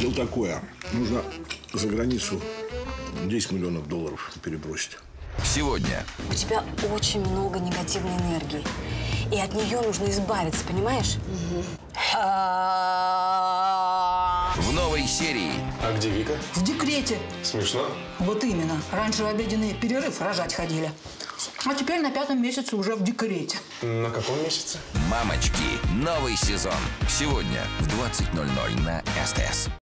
Дело такое. Нужно за границу 10 миллионов долларов перебросить. Сегодня У тебя очень много негативной энергии. И от нее нужно избавиться, понимаешь? В новой серии А где Вика? В декрете. Смешно. Вот именно. Раньше в обеденный перерыв рожать ходили. А теперь на пятом месяце уже в декрете. На каком месяце? «Мамочки». Новый сезон. Сегодня в 20.00 на СТС.